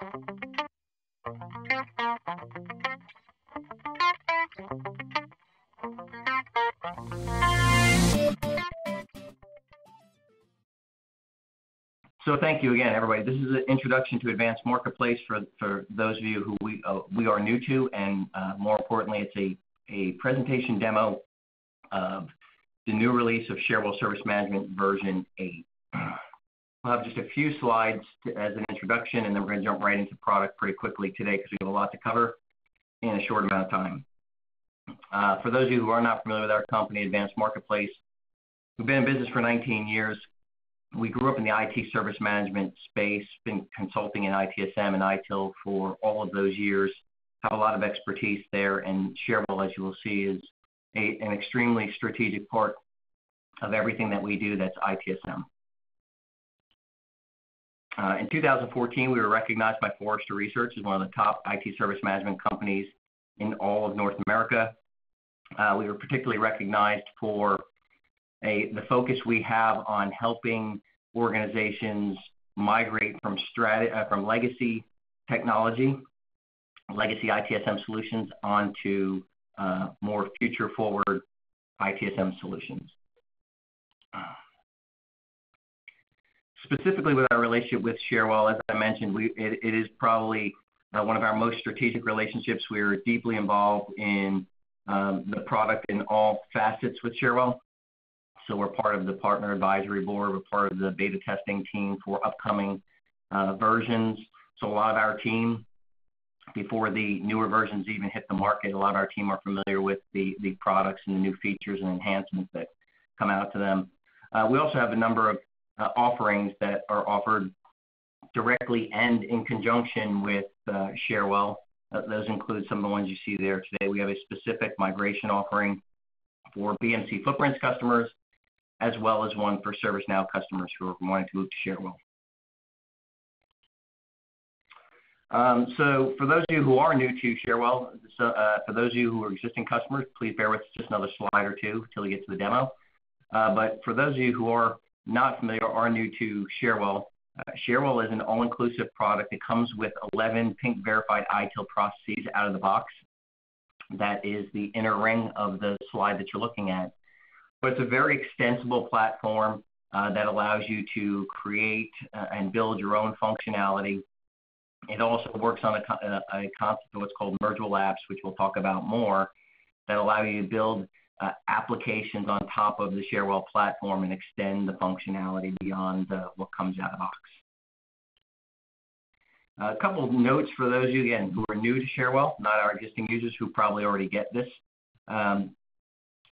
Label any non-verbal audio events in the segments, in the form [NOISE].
So thank you again, everybody. This is an introduction to Advance Marketplace for for those of you who we uh, we are new to, and uh, more importantly, it's a a presentation demo of the new release of Cherwell Service Management version 8. I'll have just a few slides as an introduction, and then we're gonna jump right into product pretty quickly today because we have a lot to cover in a short amount of time. Uh, for those of you who are not familiar with our company, Advanced Marketplace, we've been in business for 19 years. We grew up in the IT service management space, been consulting in ITSM and ITIL for all of those years. Have a lot of expertise there, and Cherwell, as you will see, is an extremely strategic part of everything that we do that's ITSM. Uh, in 2014, we were recognized by Forrester Research as one of the top IT service management companies in all of North America. Uh, we were particularly recognized for the focus we have on helping organizations migrate from uh, legacy technology, legacy ITSM solutions onto more future-forward ITSM solutions. Specifically with our relationship with Cherwell, as I mentioned, it is probably uh, one of our most strategic relationships. We are deeply involved in um, the product in all facets with Cherwell. We're part of the partner advisory board. We're part of the beta testing team for upcoming uh, versions. So a lot of our team, before the newer versions even hit the market, a lot of our team are familiar with the products and the new features and enhancements that come out to them. Uh, we also have a number of Uh, offerings that are offered directly and in conjunction with uh, Cherwell. Uh, those include some of the ones you see there today. We have a specific migration offering for BMC Footprints customers, as well as one for ServiceNow customers who are wanting to move to Cherwell. Um, so, For those of you who are new to Cherwell, for those of you who are existing customers, please bear with us just another slide or two until we get to the demo. But for those of you who are not familiar or new to Cherwell uh, is an all-inclusive product. It comes with 11 Pink Verified ITIL processes out of the box. That is the inner ring of the slide that you're looking at. But it's a very extensible platform uh, that allows you to create uh, and build your own functionality. It also works on a concept of what's called mergeable apps, which we'll talk about more, that allow you to build Uh, applications on top of the Cherwell platform and extend the functionality beyond what comes out of the box. A couple of notes for those of you, again, who are new to Cherwell, not our existing users who probably already get this. Um,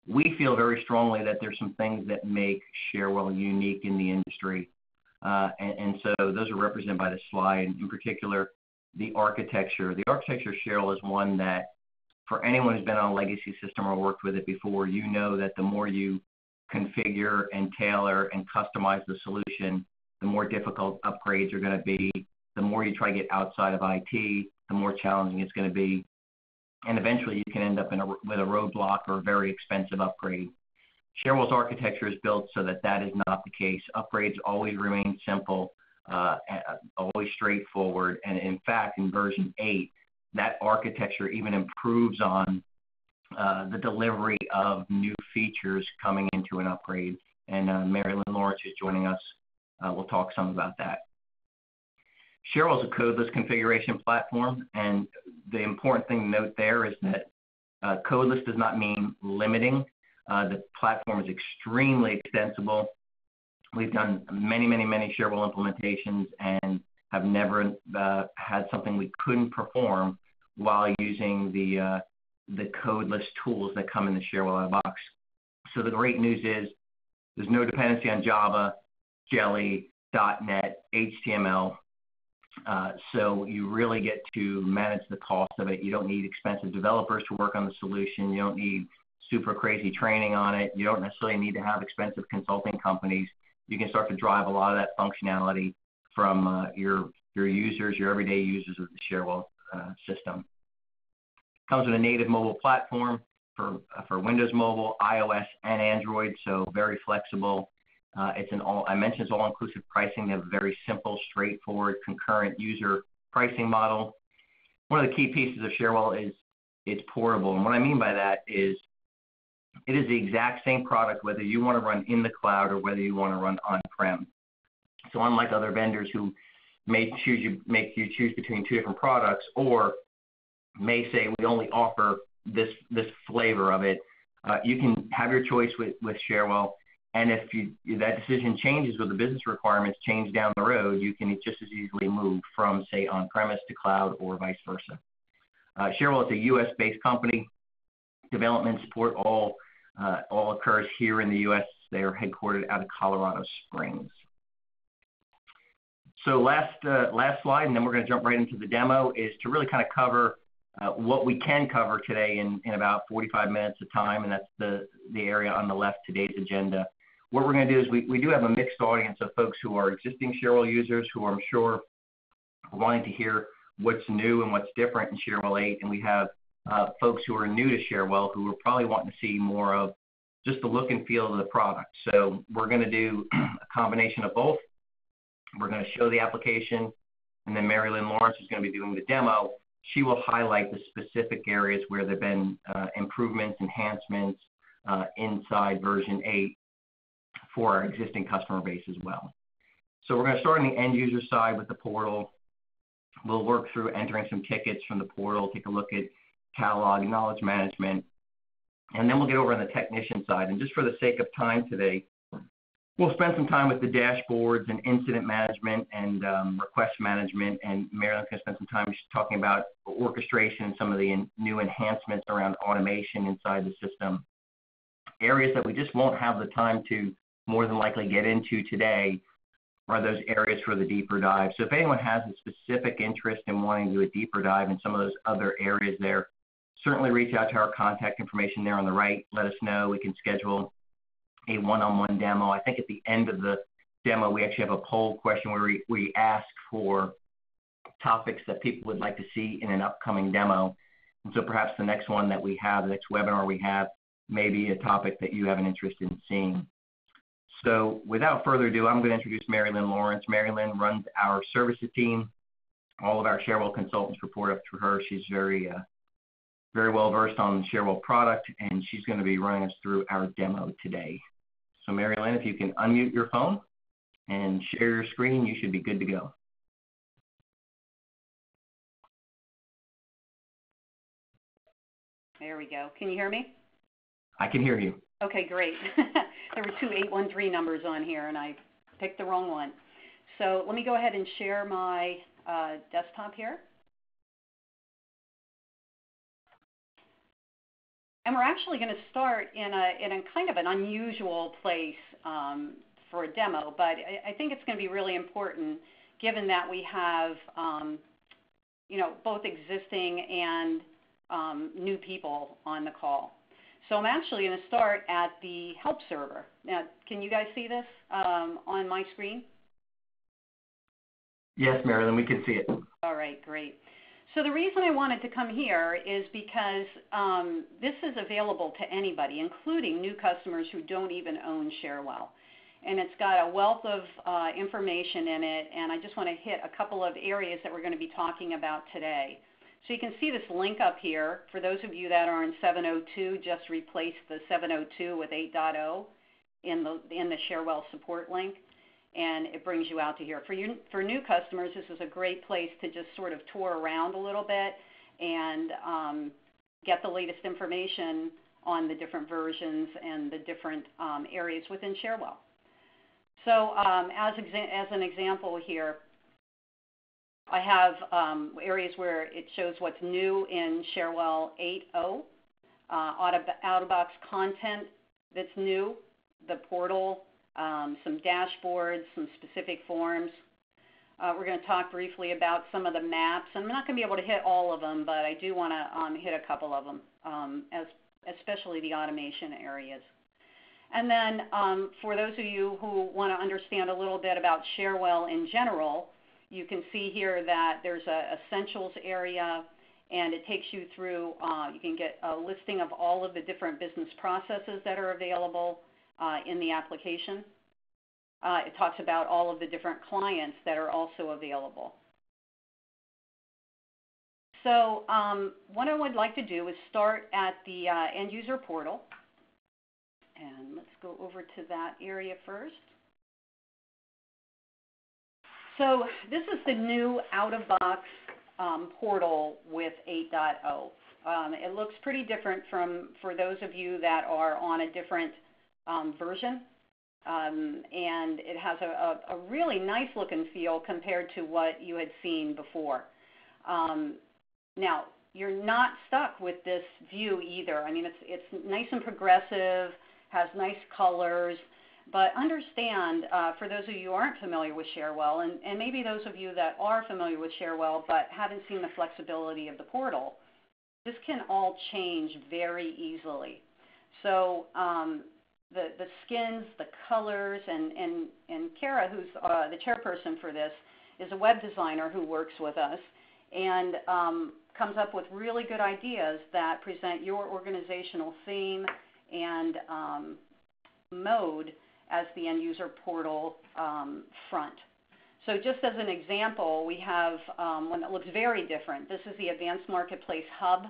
we feel very strongly that there's some things that make Cherwell unique in the industry. Uh, and so those are represented by the slide, in particular, the architecture. The architecture of Cherwell is one that for anyone who's been on a legacy system or worked with it before, you know that the more you configure and tailor and customize the solution, the more difficult upgrades are gonna be. The more you try to get outside of IT, the more challenging it's gonna be. And eventually, you can end up with a roadblock or a very expensive upgrade. Cherwell's architecture is built so that that is not the case. Upgrades always remain simple, uh, always straightforward. And in fact, in version 8, that architecture even improves on uh, the delivery of new features coming into an upgrade. And uh, Mary Lynn Lawrence, who's joining us, uh, will talk some about that. Cherwell is a codeless configuration platform, and the important thing to note there is that codeless does not mean limiting. The platform is extremely extensible. We've done many many, many Cherwell implementations and have never uh, had something we couldn't perform while using the uh, codeless tools that come in the Cherwell out-of-the-box. The great news is there's no dependency on Java, Jelly, .NET, HTML, uh, so you really get to manage the cost of it. You don't need expensive developers to work on the solution. You don't need super crazy training on it. You don't necessarily need to have expensive consulting companies. You can start to drive a lot of that functionality from uh, your your users, your everyday users of the Cherwell uh, system. Comes with a native mobile platform uh, for Windows Mobile, iOS, and Android, so very flexible. It's an all I mentioned it's all-inclusive pricing. They have a very simple, straightforward, concurrent user pricing model. One of the key pieces of Cherwell is it's portable. And what I mean by that is it is the exact same product whether you want to run in the cloud or whether you want to run on-prem. So unlike other vendors who may choose you, make you choose between two different products or may say we only offer this this flavor of it, uh, you can have your choice with, with Cherwell. And if you, that decision changes with the business requirements change down the road, you can just as easily move from, say, on-premise to cloud or vice versa. Uh, Cherwell is a U.S.-based company. Development support all uh, all occurs here in the U.S. They are headquartered out of Colorado Springs. So last uh, last slide, and then we're going to jump right into the demo, is to really kind of cover uh, what we can cover today in, about 45 minutes of time, and that's the, area on the left, today's agenda. What we're going to do is we, do have a mixed audience of folks who are existing Cherwell users who I'm sure are wanting to hear what's new and what's different in Cherwell 8, and we have uh, folks who are new to Cherwell who are probably wanting to see more of just the look and feel of the product. So we're going to do [CLEARS THROAT] a combination of both. We're going to show the application, and then Mary Lynn Lawrence is going to be doing the demo, she will highlight the specific areas where there have been uh, improvements, enhancements uh, inside version 8 for our existing customer base as well. So we're going to start on the end user side with the portal. We'll work through entering some tickets from the portal, take a look at catalog, knowledge management, and then we'll get over on the technician side. And just for the sake of time today, We'll spend some time with the dashboards and incident management and um, request management, and Marilyn's going to spend some time talking about orchestration and some of the in, new enhancements around automation inside the system. Areas that we just won't have the time to more than likely get into today are those areas for the deeper dive. So if anyone has a specific interest in wanting to do a deeper dive in some of those other areas there, certainly reach out to our contact information there on the right. Let us know. We can schedule a one-on-one demo. I think at the end of the demo, we actually have a poll question where we, we ask for topics that people would like to see in an upcoming demo. And so perhaps the next one that we have, the next webinar we have, may be a topic that you have an interest in seeing. So without further ado, I'm going to introduce Mary Lynn Lawrence. Mary Lynn runs our services team. All of our Cherwell consultants report up through her. She's very, uh, very well versed on the Cherwell product, and she's going to be running us through our demo today. So Mary Lynn, if you can unmute your phone and share your screen, you should be good to go. There we go. Can you hear me? I can hear you. Okay, great. [LAUGHS] there were two 813 numbers on here, and I picked the wrong one. So let me go ahead and share my uh, desktop here. And we're actually going to start in a, in a kind of an unusual place um, for a demo, but I, I think it's going to be really important given that we have um, you know, both existing and um, new people on the call. So I'm actually going to start at the help server. Now, can you guys see this um, on my screen? Yes, Marilyn, we can see it. All right, great. So the reason I wanted to come here is because um, this is available to anybody, including new customers who don't even own Cherwell. And it's got a wealth of uh, information in it, and I just want to hit a couple of areas that we're going to be talking about today. So you can see this link up here. For those of you that are in 702, just replace the 702 with 8.0 in the, in the Cherwell support link and it brings you out to here. For you, for new customers, this is a great place to just sort of tour around a little bit and um, get the latest information on the different versions and the different um, areas within Cherwell. So um, as, as an example here, I have um, areas where it shows what's new in Cherwell 8.0, uh, out-of-box content that's new, the portal um, some dashboards, some specific forms. Uh, we're going to talk briefly about some of the maps. I'm not going to be able to hit all of them, but I do want to um, hit a couple of them, um, as, especially the automation areas. And then um, for those of you who want to understand a little bit about Cherwell in general, you can see here that there's a essentials area and it takes you through, uh, you can get a listing of all of the different business processes that are available uh, in the application. Uh, it talks about all of the different clients that are also available. So um, what I would like to do is start at the uh, end user portal. And let's go over to that area first. So this is the new out-of-box um, portal with 8.0. Um, it looks pretty different from for those of you that are on a different version. Um, and it has a, really nice look and feel compared to what you had seen before. Um, now, you're not stuck with this view either. I mean, it's, it's nice and progressive, has nice colors, but understand, uh, for those of you who aren't familiar with Cherwell, and, and maybe those of you that are familiar with Cherwell but haven't seen the flexibility of the portal, this can all change very easily. The, the skins, the colors, and, and, and Kara, who's uh, the chairperson for this, is a web designer who works with us and um, comes up with really good ideas that present your organizational theme and um, mode as the end user portal um, front. So just as an example, we have um, one that looks very different. This is the Advanced Marketplace Hub.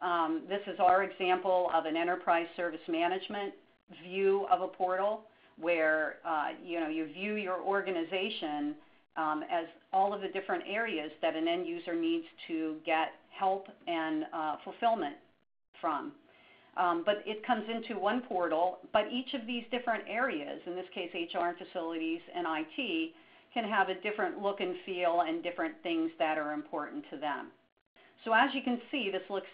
Um, this is our example of an enterprise service management view of a portal where uh, you know you view your organization um, as all of the different areas that an end user needs to get help and uh, fulfillment from. Um, but it comes into one portal, but each of these different areas, in this case HR and facilities and IT, can have a different look and feel and different things that are important to them. So as you can see, this looks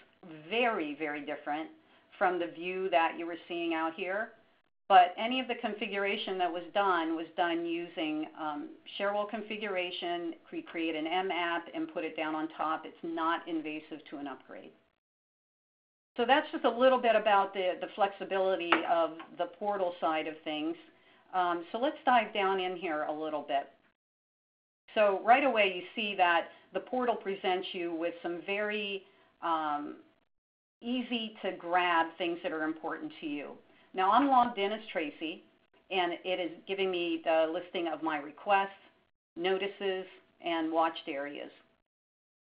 very, very different from the view that you were seeing out here. But any of the configuration that was done was done using um, configuration, we create an mApp and put it down on top. It's not invasive to an upgrade. So that's just a little bit about the, the flexibility of the portal side of things. Um, so let's dive down in here a little bit. So right away you see that the portal presents you with some very um, easy to grab things that are important to you. Now I'm logged in as Tracy, and it is giving me the listing of my requests, notices, and watched areas.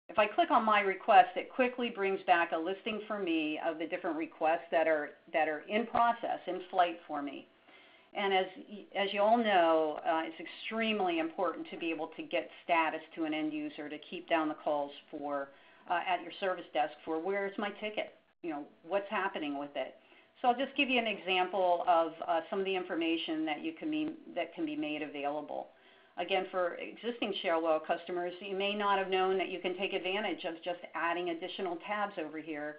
If I click on my request, it quickly brings back a listing for me of the different requests that are, that are in process, in flight for me. And as, as you all know, uh, it's extremely important to be able to get status to an end user to keep down the calls for, uh, at your service desk for where's my ticket? You know, what's happening with it? So I'll just give you an example of uh, some of the information that, you can be, that can be made available. Again, for existing Cherwell customers, you may not have known that you can take advantage of just adding additional tabs over here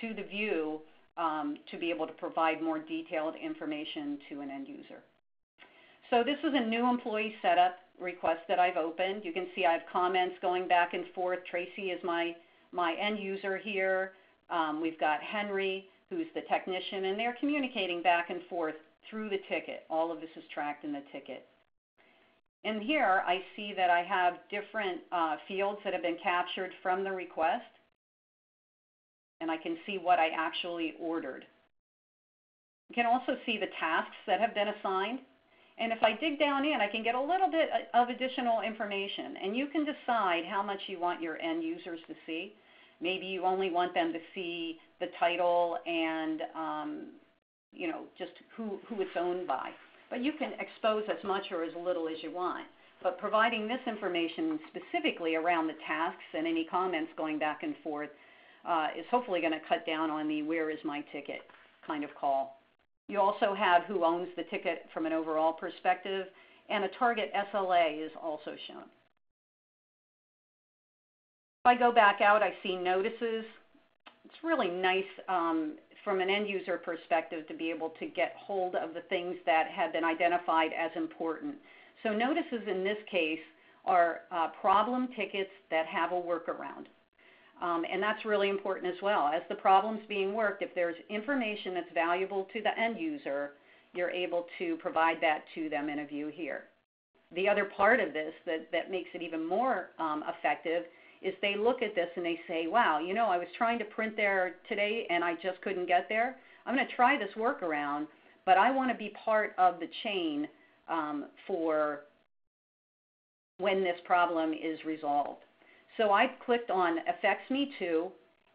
to the view um, to be able to provide more detailed information to an end user. So this is a new employee setup request that I've opened. You can see I have comments going back and forth. Tracy is my, my end user here. Um, we've got Henry, who's the technician, and they're communicating back and forth through the ticket. All of this is tracked in the ticket. And here I see that I have different uh, fields that have been captured from the request and I can see what I actually ordered. You can also see the tasks that have been assigned. And if I dig down in, I can get a little bit of additional information. And you can decide how much you want your end users to see. Maybe you only want them to see the title and um, you know just who, who it's owned by. But you can expose as much or as little as you want. But providing this information specifically around the tasks and any comments going back and forth uh, is hopefully going to cut down on the where is my ticket kind of call. You also have who owns the ticket from an overall perspective, and a target SLA is also shown. If I go back out, I see notices. It's really nice um, from an end user perspective to be able to get hold of the things that have been identified as important. So notices in this case are uh, problem tickets that have a workaround. Um, and that's really important as well. As the problem's being worked, if there's information that's valuable to the end user, you're able to provide that to them in a view here. The other part of this that, that makes it even more um, effective is they look at this and they say, wow, you know, I was trying to print there today and I just couldn't get there. I'm going to try this workaround, but I want to be part of the chain um, for when this problem is resolved. So I clicked on Affects Me Too,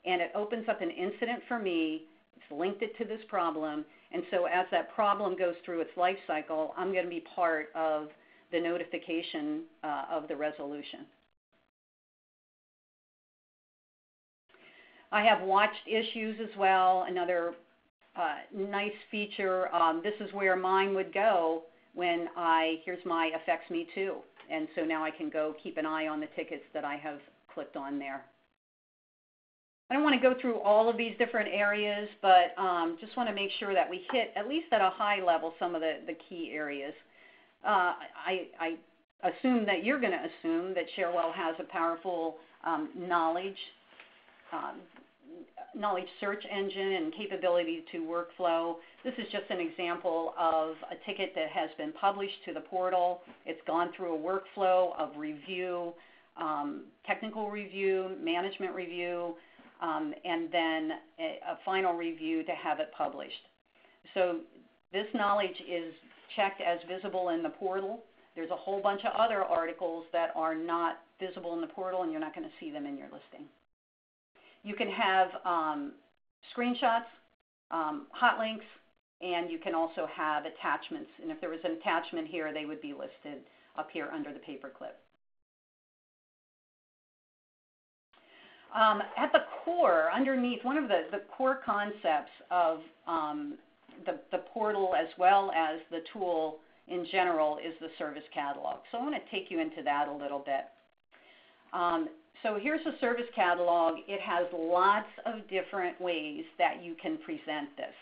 and it opens up an incident for me. It's linked it to this problem. And so as that problem goes through its life cycle, I'm going to be part of the notification uh, of the resolution. I have watched issues as well, another uh, nice feature. Um, this is where mine would go when I, here's my affects me too. And so now I can go keep an eye on the tickets that I have clicked on there. I don't want to go through all of these different areas, but um, just want to make sure that we hit, at least at a high level, some of the, the key areas. Uh, I, I assume that you're going to assume that Cherwell has a powerful um, knowledge um, knowledge search engine and capability to workflow. This is just an example of a ticket that has been published to the portal. It's gone through a workflow of review, um, technical review, management review, um, and then a, a final review to have it published. So this knowledge is checked as visible in the portal. There's a whole bunch of other articles that are not visible in the portal, and you're not going to see them in your listing. You can have um, screenshots, um, hot links, and you can also have attachments. And if there was an attachment here, they would be listed up here under the paperclip. Um, at the core, underneath, one of the, the core concepts of um, the, the portal as well as the tool in general is the service catalog. So I want to take you into that a little bit. Um, so here's a service catalog. It has lots of different ways that you can present this.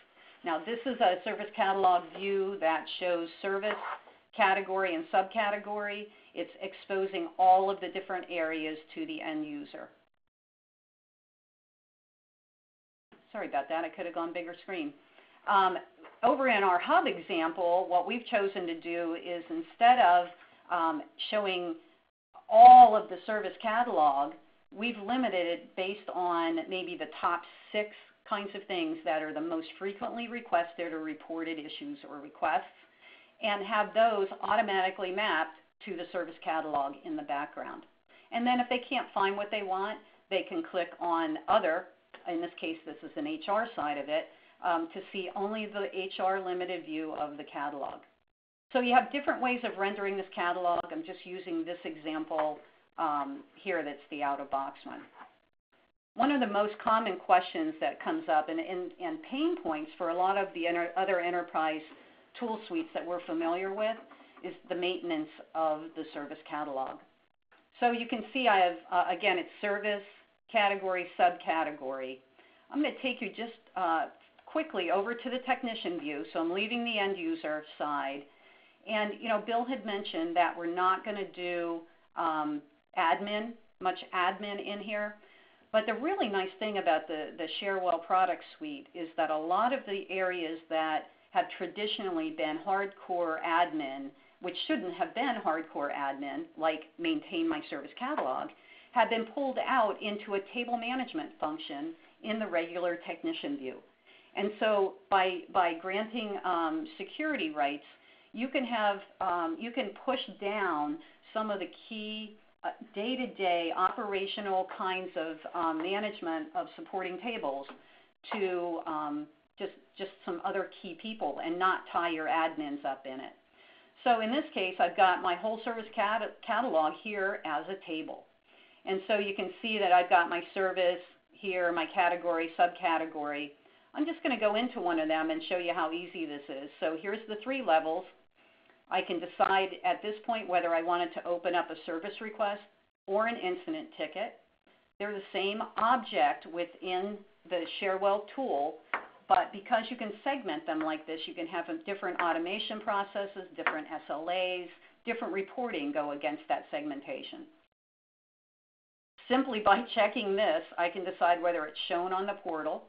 Now this is a service catalog view that shows service category and subcategory. It's exposing all of the different areas to the end user. Sorry about that, I could have gone bigger screen. Um, over in our hub example, what we've chosen to do is instead of um, showing all of the service catalog, we've limited it based on maybe the top six kinds of things that are the most frequently requested or reported issues or requests, and have those automatically mapped to the service catalog in the background. And then if they can't find what they want, they can click on Other. In this case, this is an HR side of it, um, to see only the HR limited view of the catalog. So you have different ways of rendering this catalog. I'm just using this example um, here that's the out-of-box one. One of the most common questions that comes up and, and, and pain points for a lot of the other enterprise tool suites that we're familiar with is the maintenance of the service catalog. So you can see I have, uh, again, it's service, category, subcategory. I'm going to take you just uh, quickly over to the technician view. So I'm leaving the end user side and you know, Bill had mentioned that we're not going to do um, admin, much admin in here. But the really nice thing about the, Cherwell product suite is that a lot of the areas that have traditionally been hardcore admin, which shouldn't have been hardcore admin, like maintain my service catalog, have been pulled out into a table management function in the regular technician view. And so by, by granting um, security rights, you can have um, you can push down some of the key uh, day-to-day operational kinds of um, management of supporting tables to um, just just some other key people and not tie your admins up in it. So in this case, I've got my whole service cat- catalog here as a table. And so you can see that I've got my service here, my category, subcategory. I'm just going to go into one of them and show you how easy this is. So here's the three levels. I can decide at this point whether I wanted to open up a service request or an incident ticket. They're the same object within the Cherwell tool, but because you can segment them like this, you can have different automation processes, different SLAs, different reporting go against that segmentation. Simply by [LAUGHS] checking this, I can decide whether it's shown on the portal.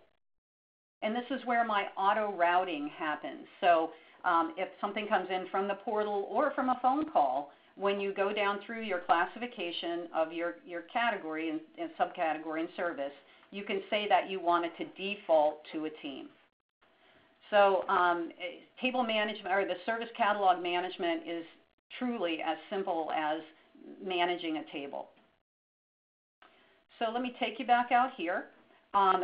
And this is where my auto routing happens. So um, if something comes in from the portal or from a phone call, when you go down through your classification of your, your category and, and subcategory and service, you can say that you want it to default to a team. So um, eh, table management or the service catalog management is truly as simple as managing a table. So let me take you back out here. Um,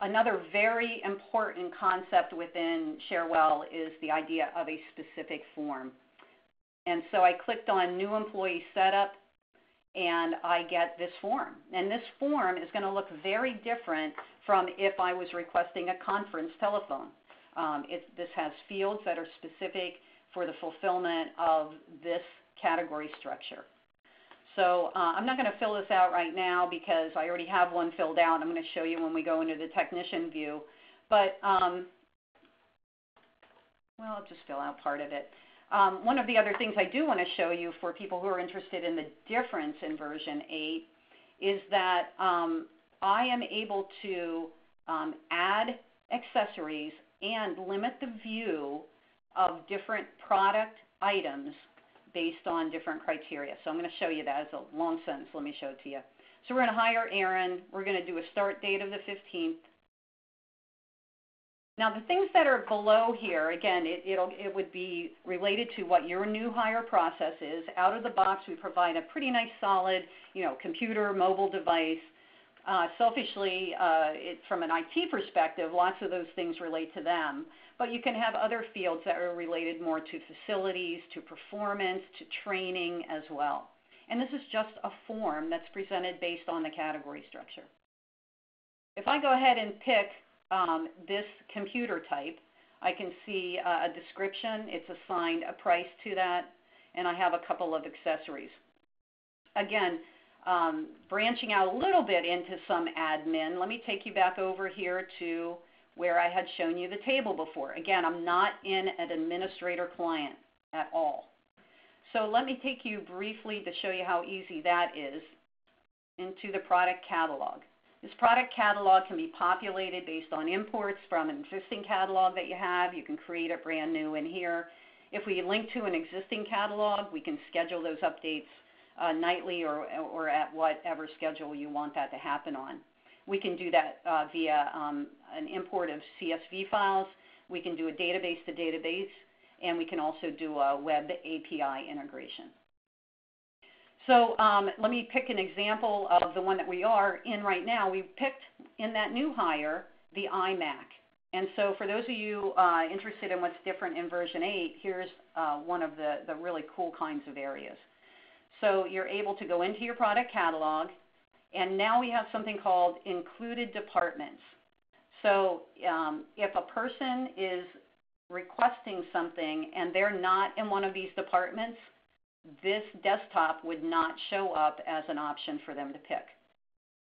another very important concept within Cherwell is the idea of a specific form. And so I clicked on New Employee Setup, and I get this form. And this form is going to look very different from if I was requesting a conference telephone. Um, it, this has fields that are specific for the fulfillment of this category structure. So uh, I'm not going to fill this out right now because I already have one filled out. I'm going to show you when we go into the technician view. But, um, well, I'll just fill out part of it. Um, one of the other things I do want to show you for people who are interested in the difference in version 8 is that um, I am able to um, add accessories and limit the view of different product items based on different criteria. So I'm going to show you that as a long sentence. Let me show it to you. So we're going to hire Aaron. We're going to do a start date of the 15th. Now the things that are below here, again, it, it'll, it would be related to what your new hire process is. Out of the box, we provide a pretty nice solid, you know, computer, mobile device. Uh, selfishly, uh, it, from an IT perspective, lots of those things relate to them. But you can have other fields that are related more to facilities, to performance, to training as well. And this is just a form that's presented based on the category structure. If I go ahead and pick um, this computer type, I can see uh, a description. It's assigned a price to that, and I have a couple of accessories. Again, um, branching out a little bit into some admin, let me take you back over here to where I had shown you the table before. Again, I'm not in an administrator client at all. So let me take you briefly to show you how easy that is into the product catalog. This product catalog can be populated based on imports from an existing catalog that you have. You can create it brand new in here. If we link to an existing catalog, we can schedule those updates uh, nightly or, or at whatever schedule you want that to happen on. We can do that uh, via um, an import of CSV files. We can do a database to database, and we can also do a web API integration. So um, let me pick an example of the one that we are in right now. We picked in that new hire the iMac. And so for those of you uh, interested in what's different in version 8, here's uh, one of the, the really cool kinds of areas. So you're able to go into your product catalog, and now we have something called included departments. So um, if a person is requesting something and they're not in one of these departments, this desktop would not show up as an option for them to pick.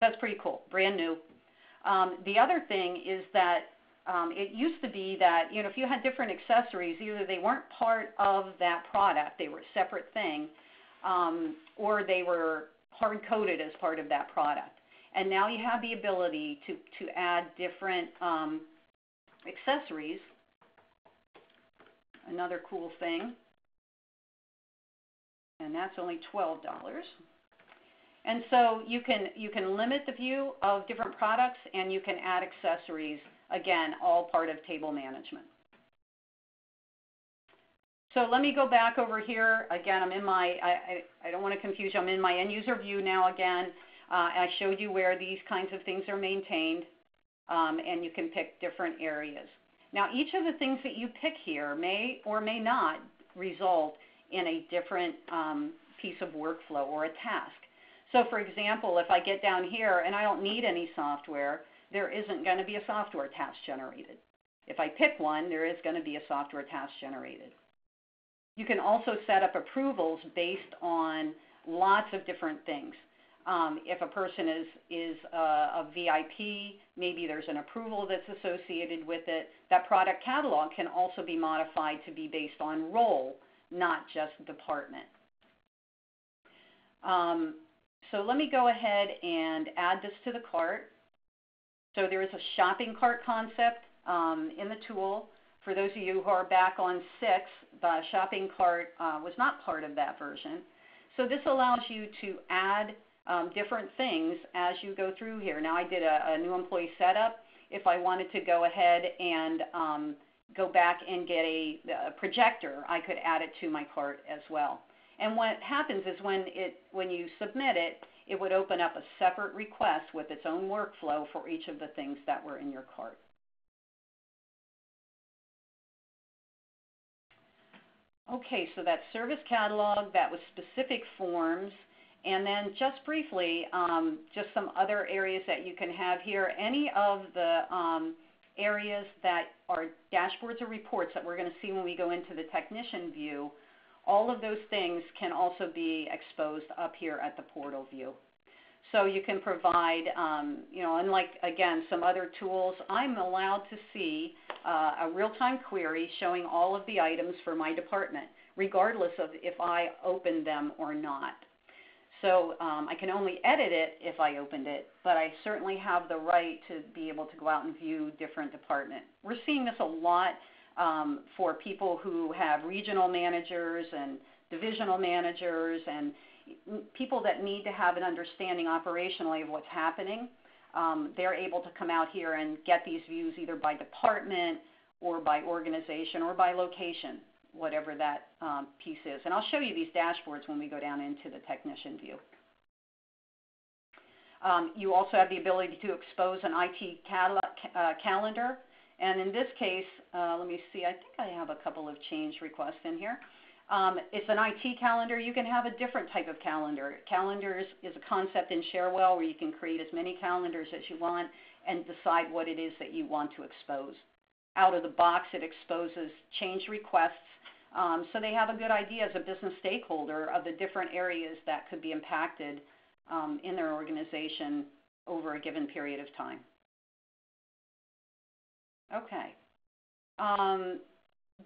That's pretty cool, brand new. Um, the other thing is that um, it used to be that you know if you had different accessories, either they weren't part of that product, they were a separate thing, um, or they were hard coded as part of that product. And now you have the ability to, to add different um, accessories. Another cool thing and that's only $12. And so you can, you can limit the view of different products and you can add accessories, again, all part of table management. So let me go back over here. Again, I'm in my, I, I, I don't want to confuse you, I'm in my end user view now again. Uh, I showed you where these kinds of things are maintained, um, and you can pick different areas. Now, each of the things that you pick here may or may not result in a different um, piece of workflow or a task. So for example, if I get down here and I don't need any software, there isn't going to be a software task generated. If I pick one, there is going to be a software task generated. You can also set up approvals based on lots of different things. Um, if a person is, is a, a, VIP, maybe there's an approval that's associated with it. That product catalog can also be modified to be based on role not just department. Um, so let me go ahead and add this to the cart. So there is a shopping cart concept um, in the tool. For those of you who are back on 6, the shopping cart uh, was not part of that version. So this allows you to add um, different things as you go through here. Now I did a, a, new employee setup. If I wanted to go ahead and um, go back and get a, a, projector, I could add it to my cart as well. And what happens is when it when you submit it, it would open up a separate request with its own workflow for each of the things that were in your cart. Okay, so that service catalog, that was specific forms. And then just briefly, um, just some other areas that you can have here. Any of the um, areas that are dashboards or reports that we're going to see when we go into the technician view, all of those things can also be exposed up here at the portal view. So you can provide, um, you know, unlike, again, some other tools, I'm allowed to see uh, a real-time query showing all of the items for my department, regardless of if I open them or not. So um, I can only edit it if I opened it, but I certainly have the right to be able to go out and view different departments. We're seeing this a lot um, for people who have regional managers and divisional managers and people that need to have an understanding operationally of what's happening. Um, they're able to come out here and get these views either by department or by organization or by location whatever that um, piece is. And I'll show you these dashboards when we go down into the technician view. Um, you also have the ability to expose an IT cal uh, calendar. And in this case, uh, let me see, I think I have a couple of change requests in here. Um, it's an IT calendar. You can have a different type of calendar. Calendars is a concept in Cherwell where you can create as many calendars as you want and decide what it is that you want to expose. Out of the box, it exposes change requests um, so they have a good idea as a business stakeholder of the different areas that could be impacted um, in their organization over a given period of time. Okay. Um,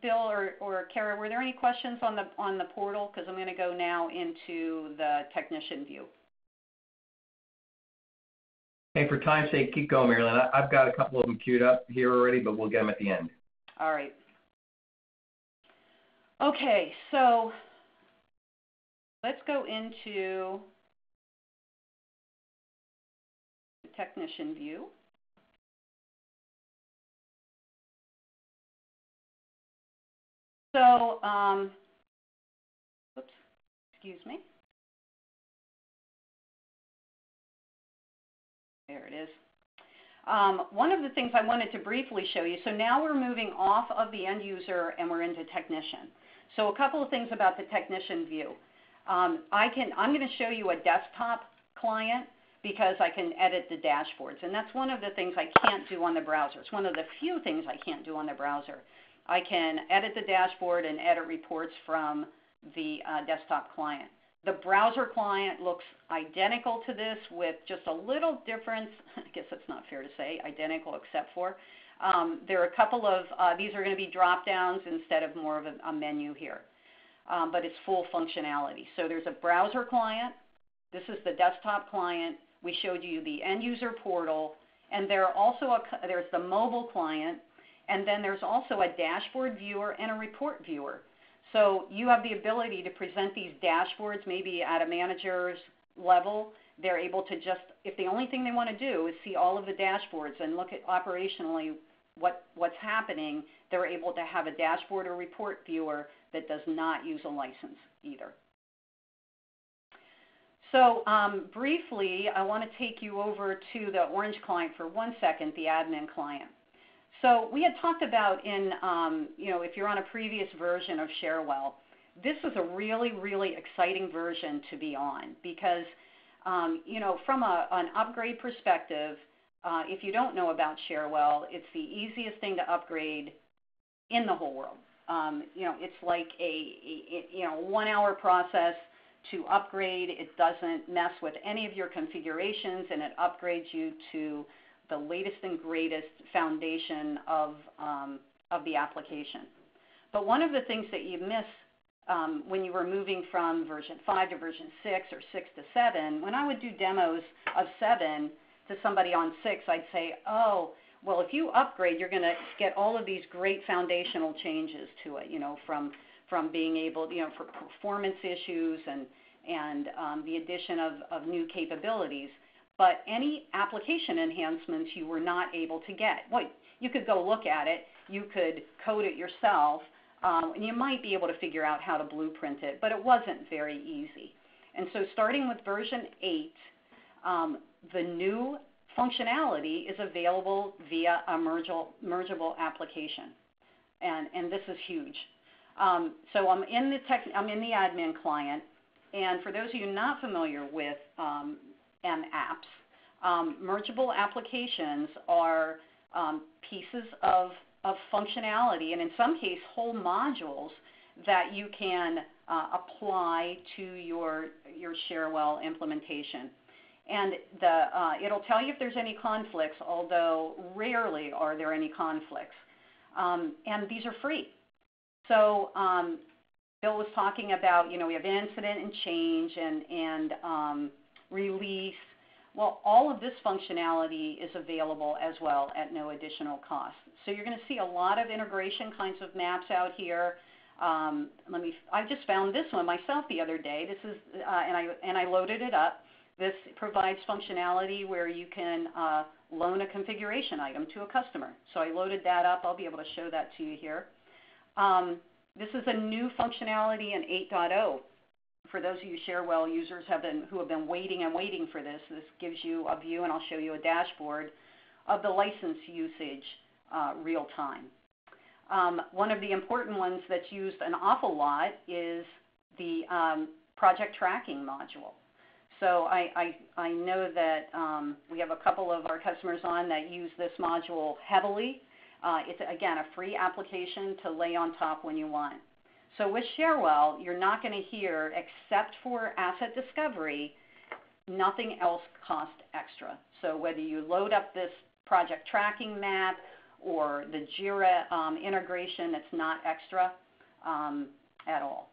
Bill or, Kara, were there any questions on the on the portal? Because I'm going to go now into the technician view. Hey, for time's sake, keep going, Marilyn. I've got a couple of them queued up here already, but we'll get them at the end. All right. Okay, so let's go into the technician view. So, um, oops, excuse me. There it is. Um, one of the things I wanted to briefly show you, so now we're moving off of the end user and we're into technician. So a couple of things about the technician view. Um, I can, I'm going to show you a desktop client because I can edit the dashboards. And that's one of the things I can't do on the browser. It's one of the few things I can't do on the browser. I can edit the dashboard and edit reports from the uh, desktop client. The browser client looks identical to this with just a little difference. [LAUGHS] I guess that's not fair to say, identical except for. Um, there are a couple of, uh, these are going to be drop downs instead of more of a, a menu here. Um, but it's full functionality. So there's a browser client. This is the desktop client. We showed you the end user portal. And there are also a, there's the mobile client. And then there's also a dashboard viewer and a report viewer. So you have the ability to present these dashboards maybe at a manager's level. They're able to just, if the only thing they want to do is see all of the dashboards and look at operationally what, what's happening, they're able to have a dashboard or report viewer that does not use a license either. So um, briefly, I want to take you over to the Orange client for one second, the admin client. So we had talked about in, um, you know, if you're on a previous version of Cherwell, this is a really, really exciting version to be on because, um, you know, from a, an upgrade perspective, uh, if you don't know about Cherwell, it's the easiest thing to upgrade in the whole world. Um, you know, it's like a, a, you know one hour process to upgrade. It doesn't mess with any of your configurations, and it upgrades you to the latest and greatest foundation of, um, of the application. But one of the things that you miss um, when you were moving from version 5 to version 6 or 6 to 7, when I would do demos of 7 to somebody on 6, I'd say, oh, well, if you upgrade, you're going to get all of these great foundational changes to it, you know, from, from being able, you know, for performance issues and, and um, the addition of, of new capabilities but any application enhancements you were not able to get. Well, you could go look at it, you could code it yourself, um, and you might be able to figure out how to blueprint it, but it wasn't very easy. And so starting with version 8, um, the new functionality is available via a mergeable application. And, and this is huge. Um, so I'm in the tech, I'm in the admin client, and for those of you not familiar with um, M apps, um, mergeable applications are um, pieces of, of functionality, and in some case, whole modules that you can uh, apply to your, your Cherwell implementation. And the, uh, it'll tell you if there's any conflicts, although rarely are there any conflicts. Um, and these are free. So um, Bill was talking about, you know, we have incident and change and, and um, release. Well, all of this functionality is available as well at no additional cost. So you're going to see a lot of integration kinds of mApps out here. Um, let me. I just found this one myself the other day. This is, uh, and I and I loaded it up. This provides functionality where you can uh, loan a configuration item to a customer. So I loaded that up. I'll be able to show that to you here. Um, this is a new functionality in 8.0. For those of you Cherwell users have been, who have been waiting and waiting for this, this gives you a view, and I'll show you a dashboard, of the license usage uh, real time. Um, one of the important ones that's used an awful lot is the um, project tracking module. So I, I, I know that um, we have a couple of our customers on that use this module heavily. Uh, it's, again, a free application to lay on top when you want. So with Cherwell, you're not going to hear, except for asset discovery, nothing else costs extra. So whether you load up this project tracking mApp or the JIRA um, integration, it's not extra um, at all.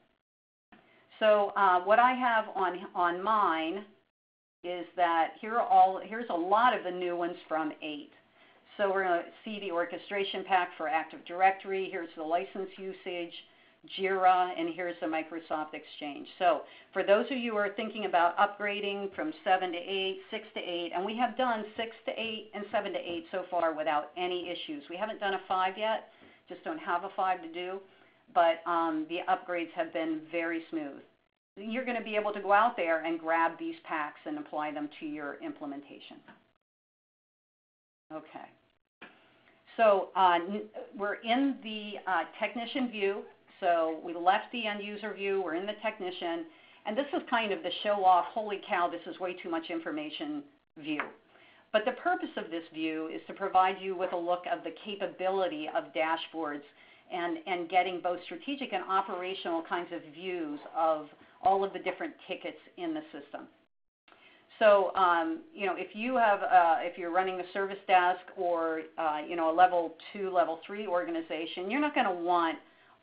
So uh, what I have on, on mine is that here are all, here's a lot of the new ones from 8. So we're going to see the orchestration pack for Active Directory. Here's the license usage, Jira, and here's the Microsoft Exchange. So for those of you who are thinking about upgrading from 7 to 8, 6 to 8, and we have done 6 to 8 and 7 to 8 so far without any issues. We haven't done a 5 yet, just don't have a 5 to do, but um, the upgrades have been very smooth you're going to be able to go out there and grab these packs and apply them to your implementation. Okay. So uh, we're in the uh, technician view. So we left the end user view, we're in the technician, and this is kind of the show off, holy cow, this is way too much information view. But the purpose of this view is to provide you with a look of the capability of dashboards and, and getting both strategic and operational kinds of views of all of the different tickets in the system. So, um, you know, if you have, uh, if you're running a service desk or, uh, you know, a level two, level three organization, you're not going to want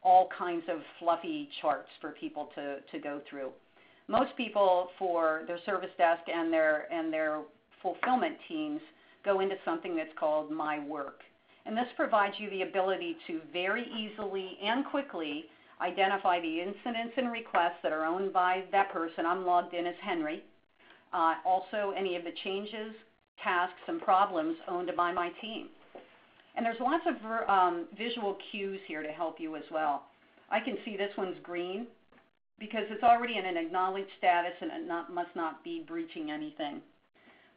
all kinds of fluffy charts for people to, to go through. Most people for their service desk and their, and their fulfillment teams go into something that's called My Work. And this provides you the ability to very easily and quickly identify the incidents and requests that are owned by that person. I'm logged in as Henry. Uh, also, any of the changes, tasks, and problems owned by my team. And there's lots of um, visual cues here to help you as well. I can see this one's green because it's already in an acknowledged status and it not, must not be breaching anything.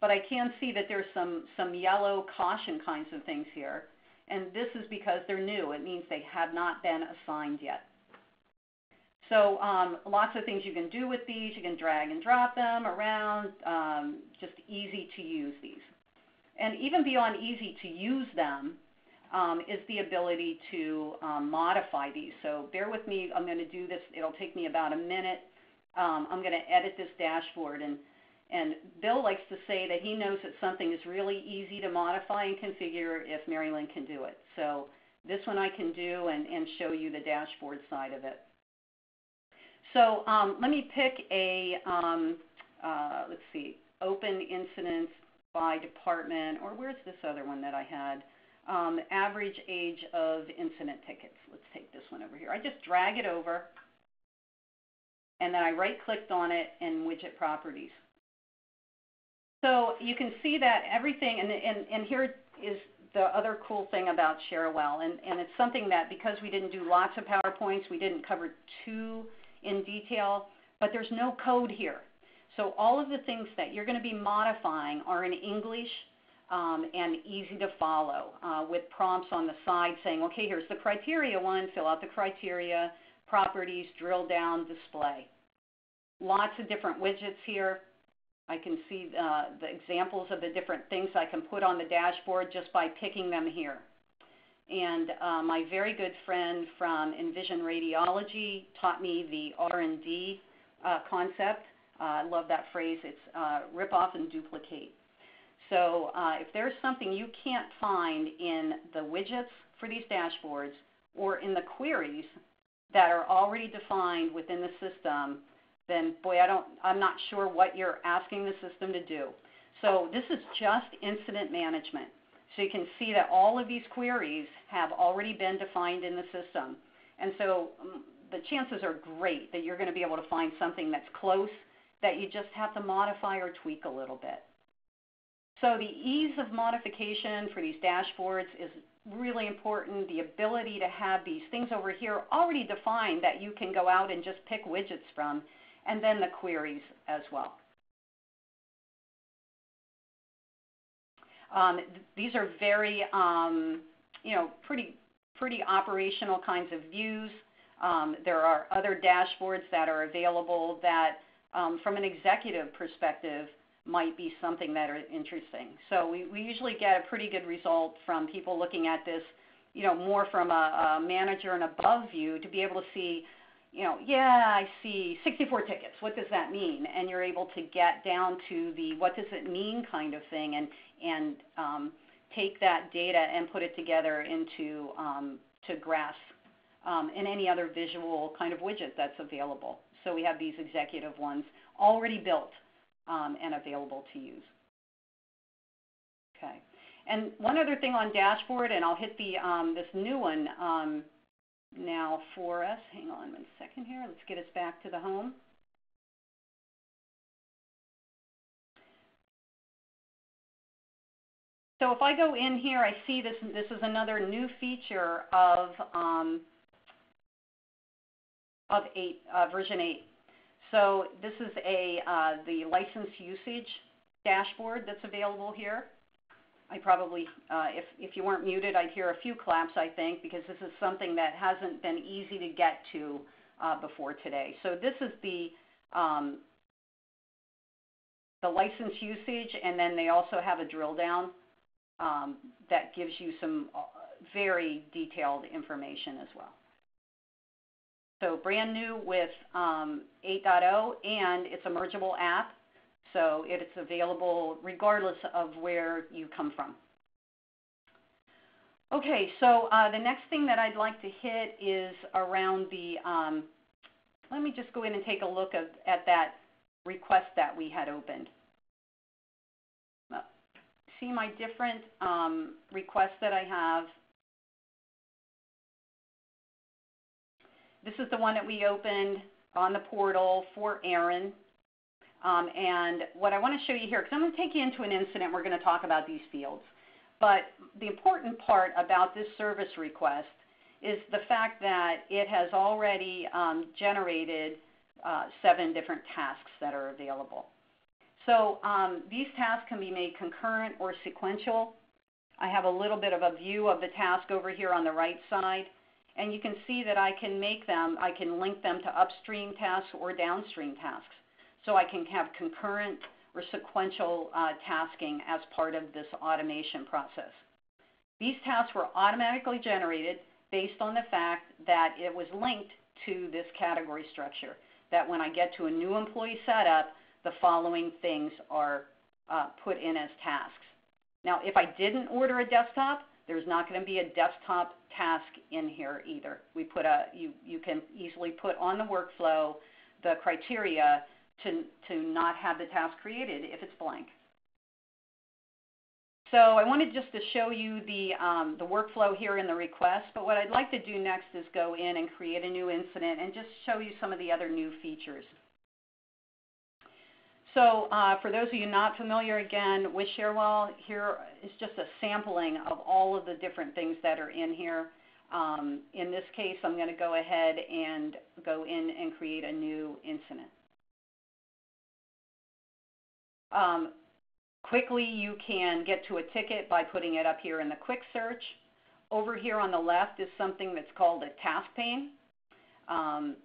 But I can see that there's some, some yellow caution kinds of things here. And this is because they're new. It means they have not been assigned yet. So um, lots of things you can do with these. You can drag and drop them around, um, just easy to use these. And even beyond easy to use them um, is the ability to um, modify these. So bear with me. I'm going to do this. It'll take me about a minute. Um, I'm going to edit this dashboard. And, and Bill likes to say that he knows that something is really easy to modify and configure if Mary Lynn can do it. So this one I can do and, and show you the dashboard side of it. So um, let me pick a, um, uh, let's see, open incidents by department, or where's this other one that I had? Um, average age of incident tickets. Let's take this one over here. I just drag it over, and then I right-clicked on it in widget properties. So you can see that everything, and, and, and here is the other cool thing about Cherwell, and, and it's something that because we didn't do lots of PowerPoints, we didn't cover too in detail, but there's no code here. So all of the things that you're going to be modifying are in English um, and easy to follow uh, with prompts on the side saying, okay, here's the criteria one, fill out the criteria, properties, drill down, display. Lots of different widgets here. I can see uh, the examples of the different things I can put on the dashboard just by picking them here. And uh, my very good friend from Envision Radiology taught me the R&D uh, concept. Uh, I love that phrase. It's uh, rip off and duplicate. So uh, if there's something you can't find in the widgets for these dashboards or in the queries that are already defined within the system, then boy, I don't, I'm not sure what you're asking the system to do. So this is just incident management. So you can see that all of these queries have already been defined in the system. And so um, the chances are great that you're going to be able to find something that's close that you just have to modify or tweak a little bit. So the ease of modification for these dashboards is really important. The ability to have these things over here already defined that you can go out and just pick widgets from, and then the queries as well. Um, th these are very, um, you know, pretty, pretty operational kinds of views. Um, there are other dashboards that are available that, um, from an executive perspective, might be something that are interesting. So we, we usually get a pretty good result from people looking at this, you know, more from a, a manager and above view to be able to see, you know, yeah, I see 64 tickets. What does that mean? And you're able to get down to the what does it mean kind of thing and, and um, take that data and put it together into um, to graphs um, and any other visual kind of widget that's available. So we have these executive ones already built and available to use. Okay. And one other thing on dashboard, and I'll hit the um, this new one um, now for us. Hang on one second here. Let's get us back to the home. So if I go in here, I see this, this is another new feature of, um, of eight, uh, version 8. So this is a uh, the license usage dashboard that's available here. I probably, uh, if, if you weren't muted, I'd hear a few claps, I think, because this is something that hasn't been easy to get to uh, before today. So this is the, um, the license usage, and then they also have a drill down um, that gives you some uh, very detailed information as well. So brand new with um, 8.0 and it's a mergeable app. So it's available regardless of where you come from. Okay, so uh, the next thing that I'd like to hit is around the, um, let me just go in and take a look at, at that request that we had opened. See my different um, requests that I have This is the one that we opened on the portal for Aaron. Um, and what I want to show you here, because I'm going to take you into an incident, we're going to talk about these fields. But the important part about this service request is the fact that it has already um, generated uh, seven different tasks that are available. So um, these tasks can be made concurrent or sequential. I have a little bit of a view of the task over here on the right side. And you can see that I can make them, I can link them to upstream tasks or downstream tasks. So I can have concurrent or sequential uh, tasking as part of this automation process. These tasks were automatically generated based on the fact that it was linked to this category structure, that when I get to a new employee setup, the following things are uh, put in as tasks. Now, if I didn't order a desktop, there's not going to be a desktop task in here either. We put a, you, you can easily put on the workflow the criteria to, to not have the task created if it's blank. So I wanted just to show you the, um, the workflow here in the request, but what I'd like to do next is go in and create a new incident and just show you some of the other new features. So uh, for those of you not familiar, again, with Cherwell, here is just a sampling of all of the different things that are in here. Um, in this case, I'm going to go ahead and go in and create a new incident. Um, quickly, you can get to a ticket by putting it up here in the quick search. Over here on the left is something that's called a task pane. Um,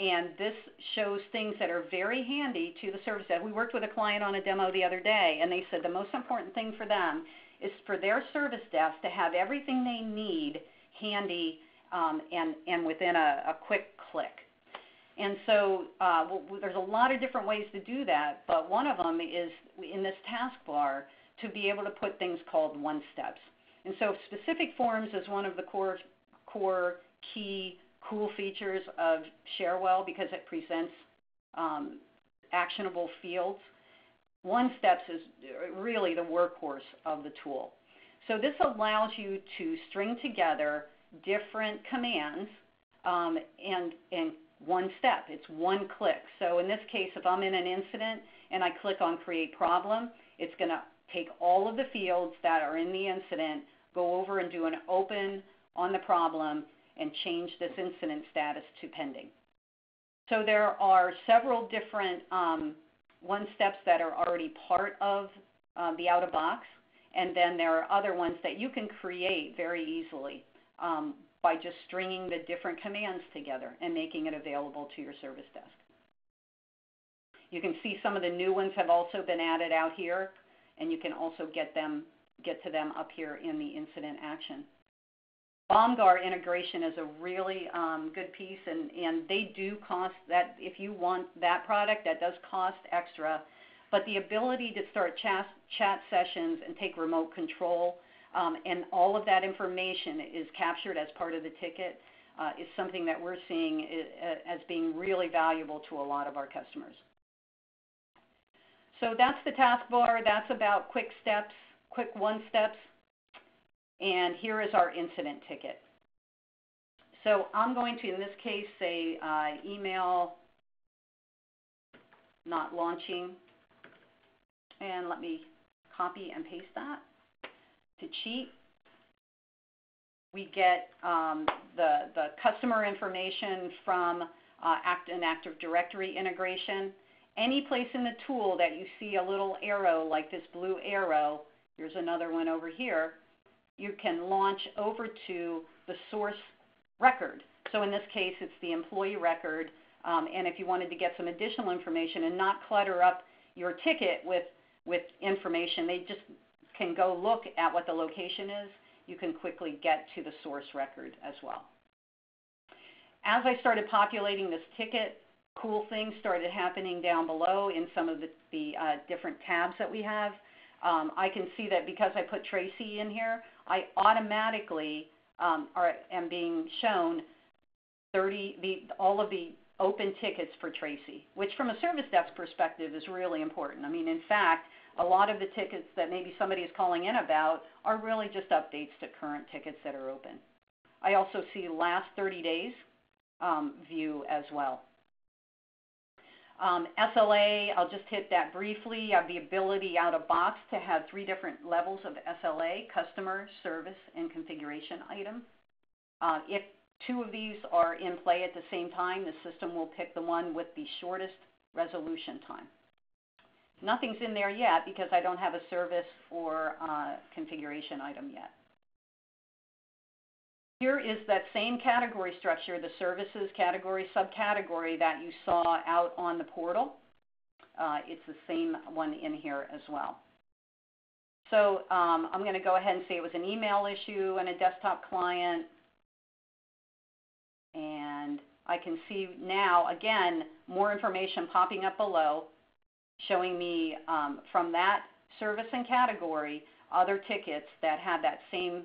and this shows things that are very handy to the service desk. We worked with a client on a demo the other day, and they said the most important thing for them is for their service desk to have everything they need handy um, and, and within a, a quick click. And so uh, well, there's a lot of different ways to do that, but one of them is in this taskbar to be able to put things called one steps. And so specific forms is one of the core, core key cool features of Cherwell because it presents um, actionable fields. One steps is really the workhorse of the tool. So this allows you to string together different commands um, and, and one step. It's one click. So in this case, if I'm in an incident and I click on Create Problem, it's going to take all of the fields that are in the incident, go over and do an open on the problem, and change this incident status to pending. So there are several different um, one steps that are already part of uh, the out of box, and then there are other ones that you can create very easily um, by just stringing the different commands together and making it available to your service desk. You can see some of the new ones have also been added out here, and you can also get them get to them up here in the incident action. BOMGAR integration is a really um, good piece, and, and they do cost that. If you want that product, that does cost extra. But the ability to start chat, chat sessions and take remote control, um, and all of that information is captured as part of the ticket, uh, is something that we're seeing uh, as being really valuable to a lot of our customers. So that's the taskbar. That's about quick steps, quick one steps. And here is our incident ticket. So I'm going to, in this case, say uh, email not launching. And let me copy and paste that. To cheat, we get um, the, the customer information from uh, Act, an Active Directory integration. Any place in the tool that you see a little arrow like this blue arrow, here's another one over here, you can launch over to the source record. So in this case, it's the employee record. Um, and if you wanted to get some additional information and not clutter up your ticket with, with information, they just can go look at what the location is. You can quickly get to the source record as well. As I started populating this ticket, cool things started happening down below in some of the, the uh, different tabs that we have. Um, I can see that because I put Tracy in here, I automatically um, are, am being shown 30, the, all of the open tickets for Tracy, which from a service desk perspective is really important. I mean, in fact, a lot of the tickets that maybe somebody is calling in about are really just updates to current tickets that are open. I also see last 30 days um, view as well. Um, SLA, I'll just hit that briefly. You have the ability out of box to have three different levels of SLA, customer, service, and configuration item. Uh, if two of these are in play at the same time, the system will pick the one with the shortest resolution time. Nothing's in there yet because I don't have a service or uh, configuration item yet. Here is that same category structure, the services category subcategory that you saw out on the portal. Uh, it's the same one in here as well. So um, I'm going to go ahead and say it was an email issue and a desktop client. And I can see now, again, more information popping up below showing me um, from that service and category other tickets that have that same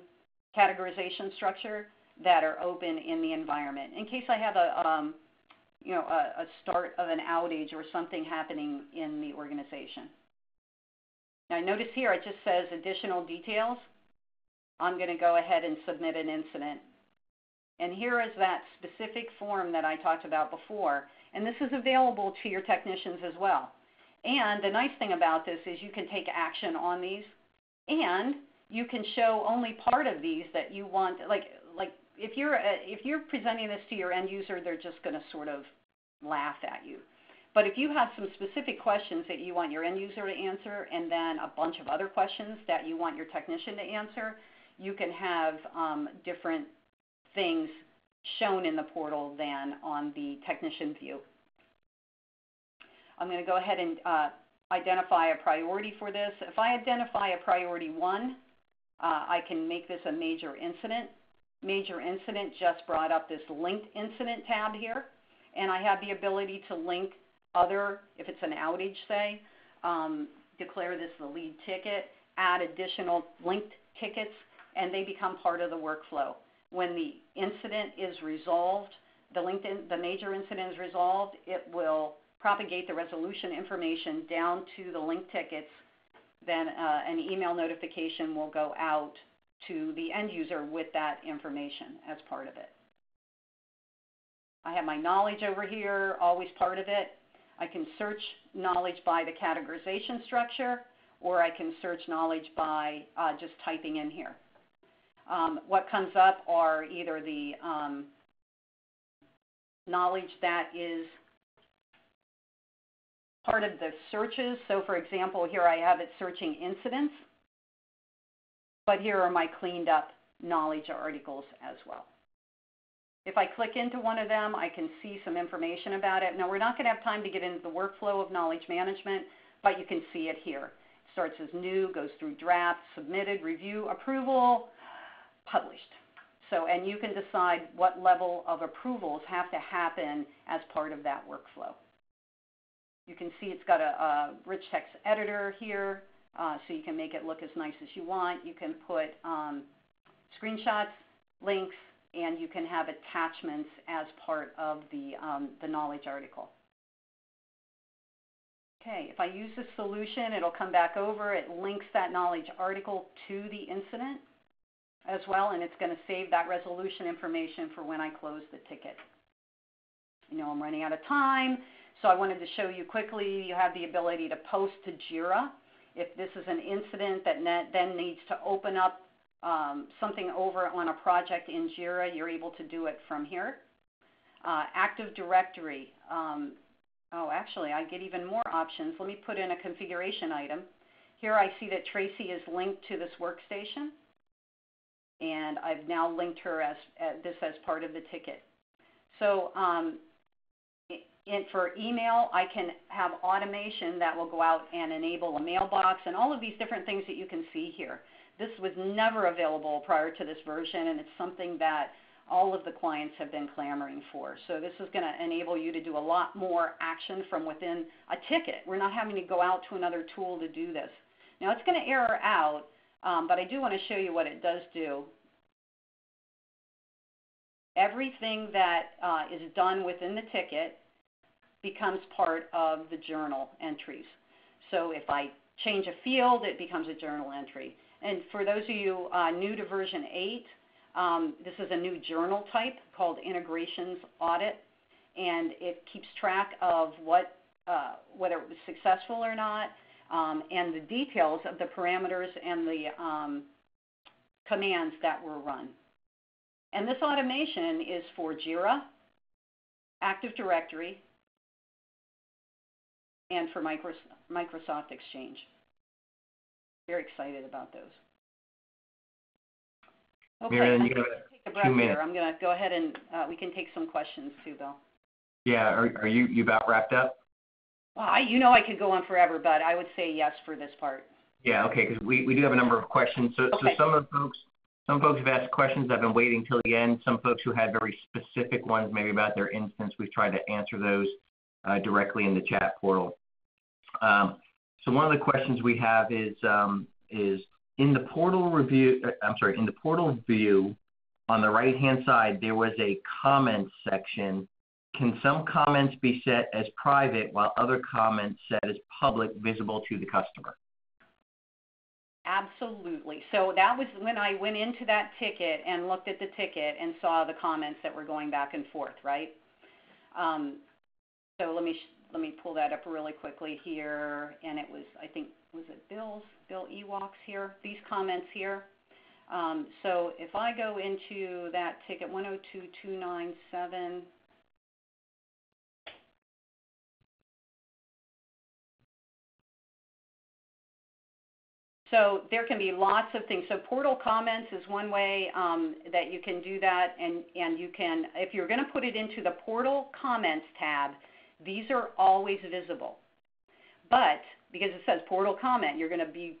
categorization structure that are open in the environment in case I have a um, you know a, a start of an outage or something happening in the organization. Now notice here it just says additional details. I'm going to go ahead and submit an incident. And here is that specific form that I talked about before. And this is available to your technicians as well. And the nice thing about this is you can take action on these and you can show only part of these that you want, like, like if you're uh, if you're presenting this to your end user, they're just going to sort of laugh at you. But if you have some specific questions that you want your end user to answer and then a bunch of other questions that you want your technician to answer, you can have um, different things shown in the portal than on the technician view. I'm going to go ahead and uh, identify a priority for this. If I identify a priority one, uh, I can make this a major incident. Major incident just brought up this linked incident tab here, and I have the ability to link other, if it's an outage, say, um, declare this the lead ticket, add additional linked tickets, and they become part of the workflow. When the incident is resolved, the, LinkedIn, the major incident is resolved, it will propagate the resolution information down to the linked tickets. Then uh, an email notification will go out to the end user with that information as part of it. I have my knowledge over here, always part of it. I can search knowledge by the categorization structure, or I can search knowledge by uh, just typing in here. Um, what comes up are either the um, knowledge that is part of the searches. So for example, here I have it searching incidents, but here are my cleaned up knowledge articles as well. If I click into one of them, I can see some information about it. Now, we're not going to have time to get into the workflow of knowledge management, but you can see it here. It starts as new, goes through draft, submitted, review, approval, published. So, and you can decide what level of approvals have to happen as part of that workflow. You can see it's got a, a rich text editor here, uh, so you can make it look as nice as you want. You can put um, screenshots, links, and you can have attachments as part of the, um, the knowledge article. Okay, if I use the solution, it'll come back over. It links that knowledge article to the incident as well, and it's going to save that resolution information for when I close the ticket. You know I'm running out of time, so I wanted to show you quickly. You have the ability to post to JIRA. If this is an incident that then needs to open up um, something over on a project in JIRA, you're able to do it from here. Uh, Active Directory. Um, oh, actually, I get even more options. Let me put in a configuration item. Here I see that Tracy is linked to this workstation, and I've now linked her as, as this as part of the ticket. So um, in, for email, I can have automation that will go out and enable a mailbox and all of these different things that you can see here. This was never available prior to this version, and it's something that all of the clients have been clamoring for. So this is going to enable you to do a lot more action from within a ticket. We're not having to go out to another tool to do this. Now it's going to error out, um, but I do want to show you what it does do. Everything that uh, is done within the ticket becomes part of the journal entries. So if I change a field, it becomes a journal entry. And for those of you uh, new to version 8, um, this is a new journal type called Integrations Audit, and it keeps track of what, uh, whether it was successful or not, um, and the details of the parameters and the um, commands that were run. And this automation is for JIRA, Active Directory, and for Microsoft Exchange. Very excited about those. Okay, Marianne, I'm you gonna have take a breath here. I'm gonna go ahead and, uh, we can take some questions too, Bill. Yeah, are, are you, you about wrapped up? Well, I, you know I could go on forever, but I would say yes for this part. Yeah, okay, because we, we do have a number of questions. So, so Okay. some of the folks, some folks have asked questions. I've been waiting till the end. Some folks who had very specific ones, maybe about their instance, we've tried to answer those uh, directly in the chat portal. Um, so one of the questions we have is, um, is in the portal review, uh, I'm sorry, in the portal view, on the right-hand side, there was a comments section. Can some comments be set as private while other comments set as public, visible to the customer? Absolutely. So that was when I went into that ticket and looked at the ticket and saw the comments that were going back and forth, right? Um, so let me let me pull that up really quickly here. And it was, I think, was it Bill's, Bill Ewoks here? These comments here. Um, so if I go into that ticket 102297, So there can be lots of things. So portal comments is one way um, that you can do that, and, and you can, if you're going to put it into the portal comments tab, these are always visible. But because it says portal comment, you're going to be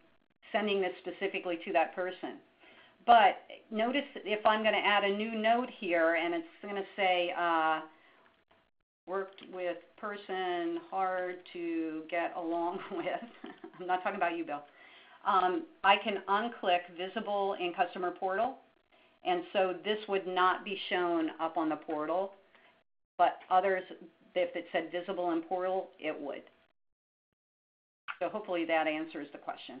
sending this specifically to that person. But notice if I'm going to add a new note here, and it's going to say. Uh, worked with person hard to get along [LAUGHS] with. I'm not talking about you, Bill. Um, I can unclick visible in customer portal, and so this would not be shown up on the portal, but others, if it said visible in portal, it would. So hopefully that answers the question.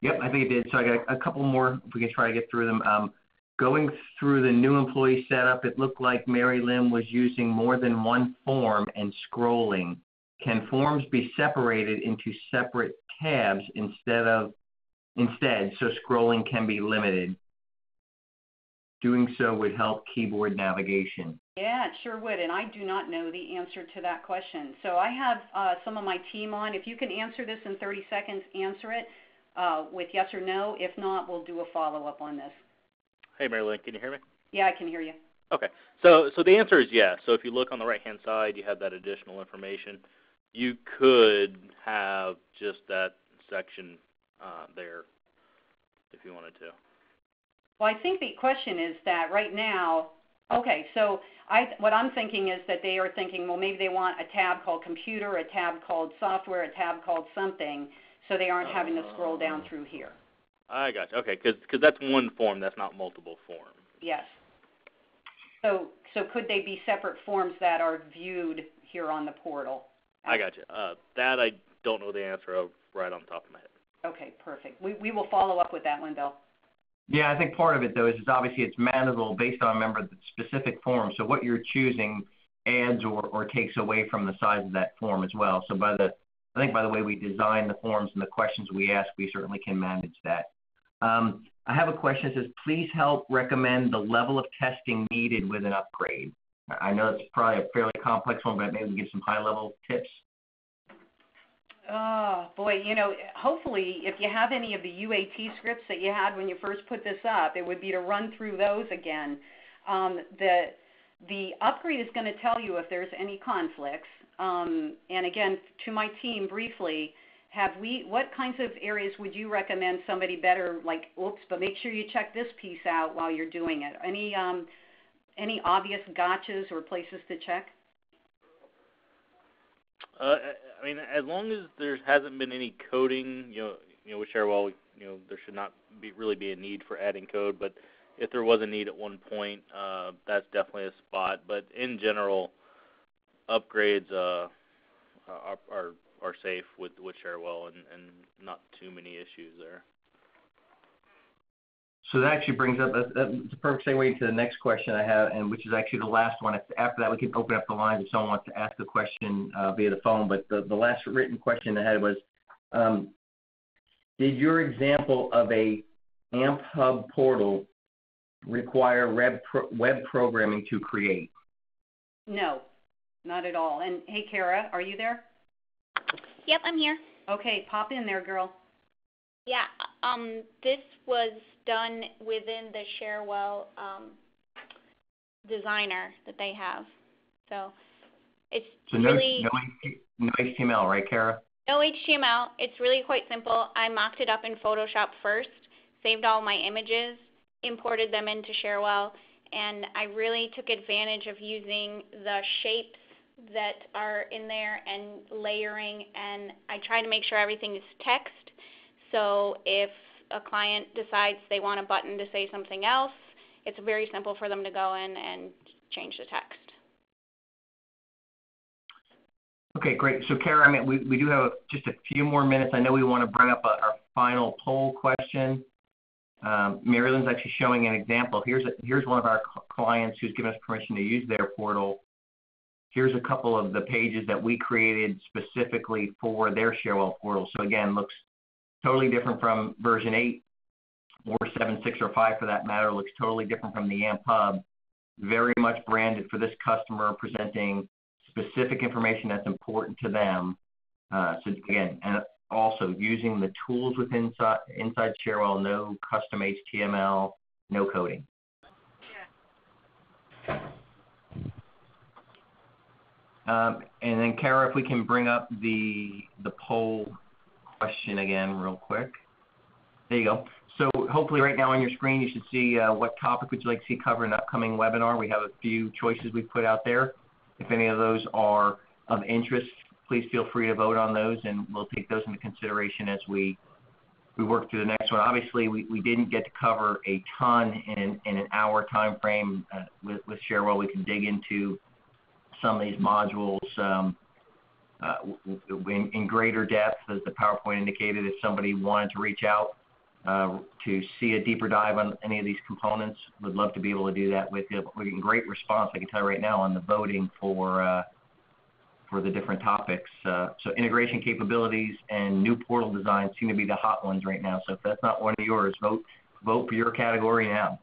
Yep, I think it did. So I got a couple more, if we can try to get through them. Um, Going through the new employee setup, it looked like Mary Lynn was using more than one form and scrolling. Can forms be separated into separate tabs instead of instead so scrolling can be limited? Doing so would help keyboard navigation. Yeah, it sure would, and I do not know the answer to that question. So I have uh, some of my team on. If you can answer this in 30 seconds, answer it uh, with yes or no. If not, we'll do a follow-up on this. Hey, Marilyn, can you hear me? Yeah, I can hear you. Okay. So, so the answer is yes. So if you look on the right-hand side, you have that additional information. You could have just that section uh, there if you wanted to. Well, I think the question is that right now, okay, so I, what I'm thinking is that they are thinking, well, maybe they want a tab called computer, a tab called software, a tab called something, so they aren't having to scroll down through here. I got you. Okay, because that's one form. That's not multiple forms. Yes. So so could they be separate forms that are viewed here on the portal? I got you. Uh, that I don't know the answer of right on top of my head. Okay, perfect. We we will follow up with that one, Bill. Yeah, I think part of it though is, obviously it's manageable based on remember the specific form. So what you're choosing adds or, takes away from the size of that form as well. So by the I think by the way we design the forms and the questions we ask, we certainly can manage that. Um, I have a question that says, please help recommend the level of testing needed with an upgrade. I know it's probably a fairly complex one, but maybe we give some high-level tips. Oh boy, you know, hopefully if you have any of the UAT scripts that you had when you first put this up, it would be to run through those again. Um, the the upgrade is going to tell you if there's any conflicts. Um, and again, to my team briefly, have we what kinds of areas would you recommend somebody better like oops but make sure you check this piece out while you're doing it any um, any obvious gotchas or places to check uh, I mean, as long as there hasn't been any coding, you know, you know, with Cherwell, you know, there should not be really be a need for adding code. But if there was a need at one point, uh, that's definitely a spot. But in general, upgrades uh, are, are are safe with with Cherwell and and not too many issues there. So that actually brings up that's a perfect segue to the next question I have, and which is actually the last one. After that, we can open up the lines if someone wants to ask a question uh, via the phone. But the, the last written question I had was, um, did your example of a AMP Hub portal require web pro- web programming to create? No, not at all. And hey, Kara, are you there? Yep, I'm here. Okay, pop in there, girl. Yeah, um, this was done within the Cherwell um, designer that they have. So it's so no, really no, no HTML, right, Kara? No HTML. It's really quite simple. I mocked it up in Photoshop first, saved all my images, imported them into Cherwell, and I really took advantage of using the shapes that are in there and layering and I try to make sure everything is text. So if a client decides they want a button to say something else, it's very simple for them to go in and change the text. Okay, great. So, Kara, I mean, we, we do have just a few more minutes. I know we want to bring up a, our final poll question. Um, Marilyn's actually showing an example. Here's, a, here's one of our clients who's given us permission to use their portal here's a couple of the pages that we created specifically for their Cherwell portal. So again, looks totally different from version 8 or 7.6 or 5 for that matter. Looks totally different from the AMP Hub. Very much branded for this customer, presenting specific information that's important to them. Uh, so again, and also using the tools within inside, inside Cherwell, no custom HTML, no coding. Um, and then Kara, if we can bring up the the poll question again real quick. There you go. So hopefully right now on your screen you should see uh, what topic would you like to see covered in an upcoming webinar. We have a few choices we've put out there. If any of those are of interest, please feel free to vote on those and we'll take those into consideration as we we work through the next one. Obviously, we, we didn't get to cover a ton in, in an hour time frame uh, with, with Cherwell. We can dig into some of these modules um, in, in, greater depth, as the PowerPoint indicated. If somebody wanted to reach out uh, to see a deeper dive on any of these components, would love to be able to do that with you. We're getting great response, I can tell you right now, on the voting for uh, for the different topics. Uh, so integration capabilities and new portal design seem to be the hot ones right now. So if that's not one of yours, vote vote for your category now.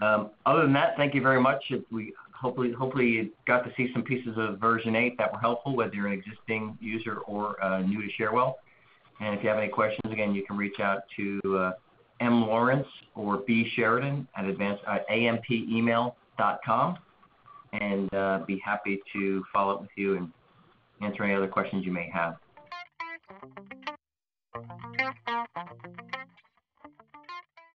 Um, other than that, thank you very much. We hopefully hopefully you got to see some pieces of version 8 that were helpful, whether you're an existing user or uh, new to Cherwell. And if you have any questions, again, you can reach out to uh, M. Lawrence or B. Sheridan at advanced, uh, ampemail.com and uh, be happy to follow up with you and answer any other questions you may have.